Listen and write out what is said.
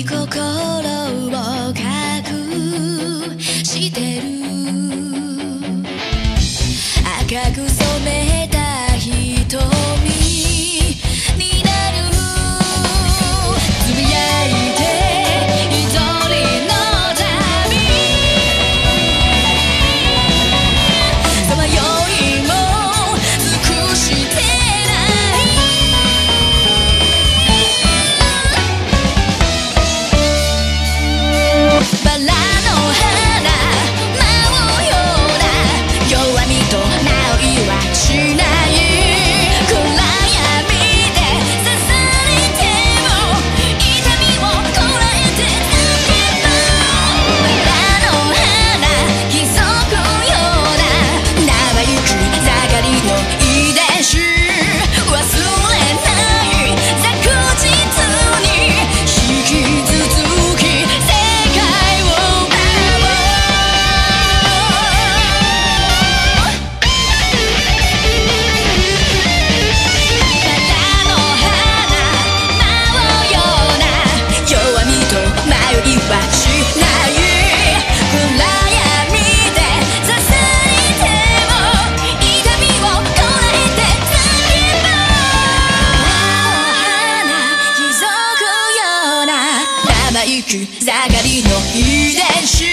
一口口。下がりの遺伝子